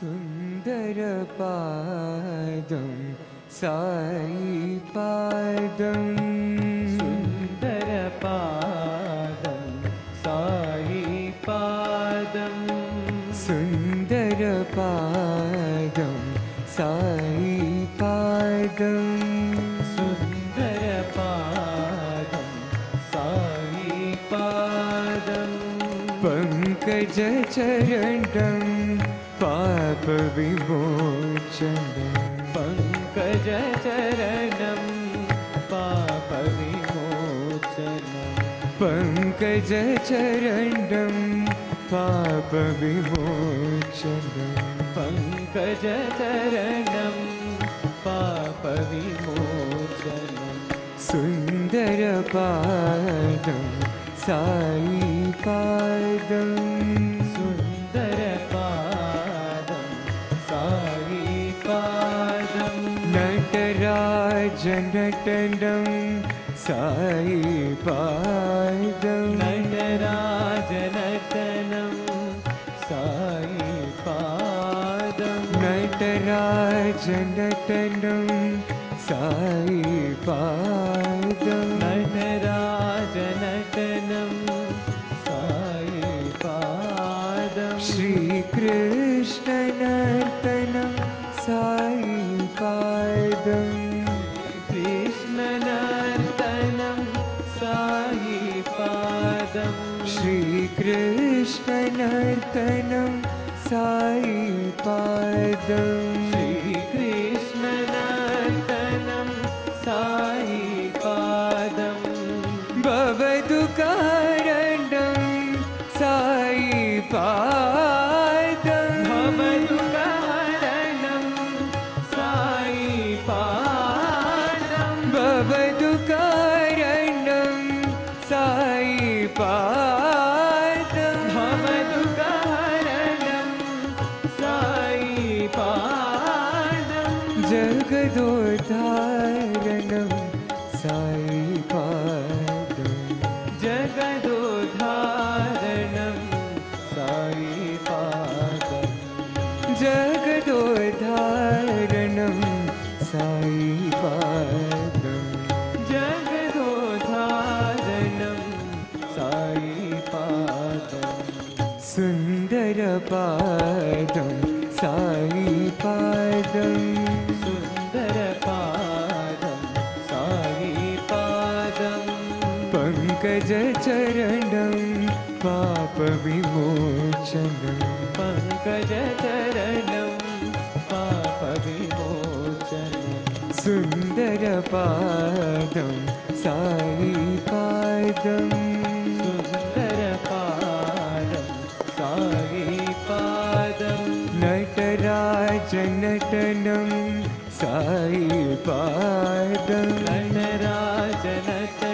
सुन्दरपादं सायिपादं सुन्दरपादं सायिपादं सुन्दरपादं सायिपादं सुन्दरपादं सायिपादं पङ्कजचरणं पापविमोचनम् पङ्कजचरणं पापविमोचनम् पङ्कजचरणं पापविमोचनम् पङ्कजचरणं पापविमोचनम् सुन्दरपादं सायिपादम् सुन्दरपादं नटराजनटनं सायिपादं नटराजनटनं सायिपादं नटराजनटनं सायिपादं नटराजनटनं सायिपादं श्रीकृष्णनर्तनं सायिपादम् कृष्णनर्तनं श्रीकृष्णनर्तनं सायिपादम् श्रीकृष्णनर्तनं सायिपादं भवदुकारणं सायिपादम् भवदुकारणं सायिपादं भवदुकारणं सायिपादम् जगदोद्धारणं सायिपादम् जगदोद्धारणं सायिपादम् जगदोद्धारणं सायिपादम् जगदोद्धारणं सायिपादम् सुन्दरपादं सायिपादम् पङ्कजचरणं पापविमोचनम् पङ्कजचरणं पापविमोचनम् सुन्दरपादं सायिपादम् सुन्दरपादं सायिपादं नटराजनटनं सायिपादम् नटराजनटनं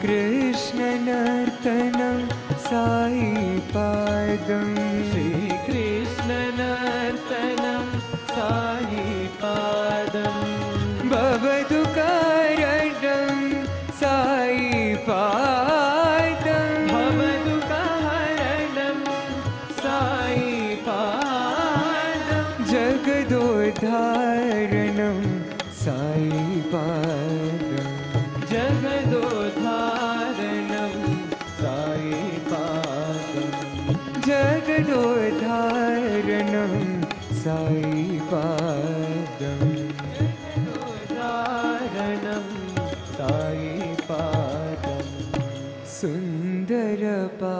श्रीकृष्णनर्तनं सायिपादम् श्रीकृष्णनर्तनं सायिपादं भवदुकारणं सायिपादम् भवदुकारणं सायिपादं जगदोद्धारणं सायिपादम् सायिपादम् उदाहरणं सायिपादम् सुन्दरपादं सा